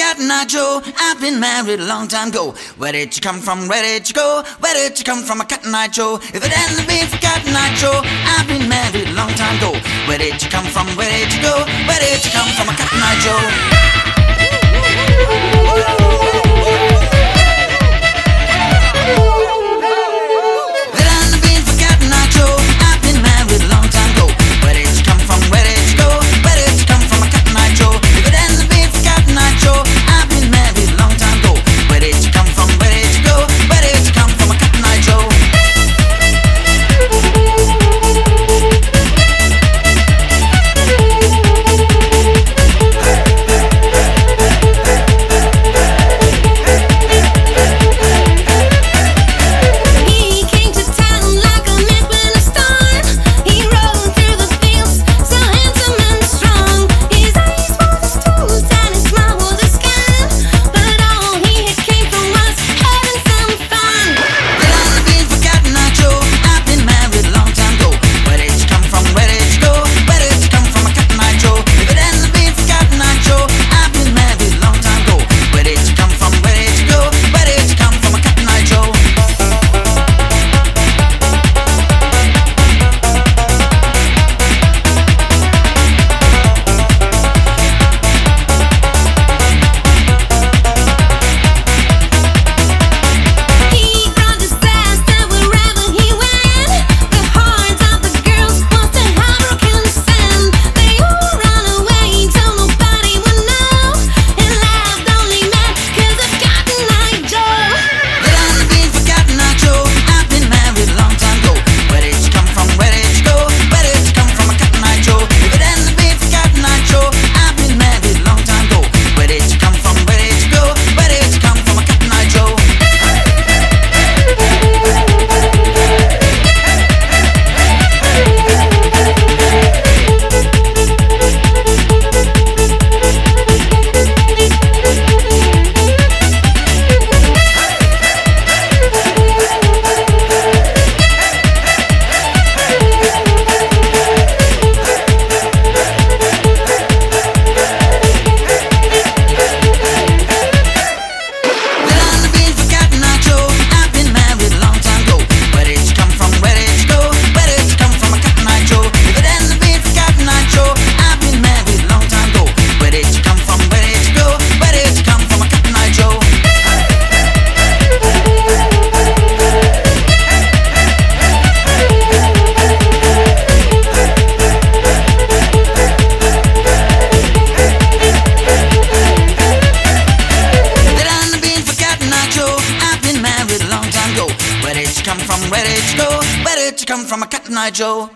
Eye Joe? I've been married a long time ago. Where did you come from? Where did you go? Where did you come from? Cotton Eye Joe? If it hadn't been for Cotton Eye Joe, I've been married a long time ago. Where did you come from? Where did you go? Where did you come from? A Cotton Eye come from? Where did you go? Where did you come from? A Cotton Eye Joe.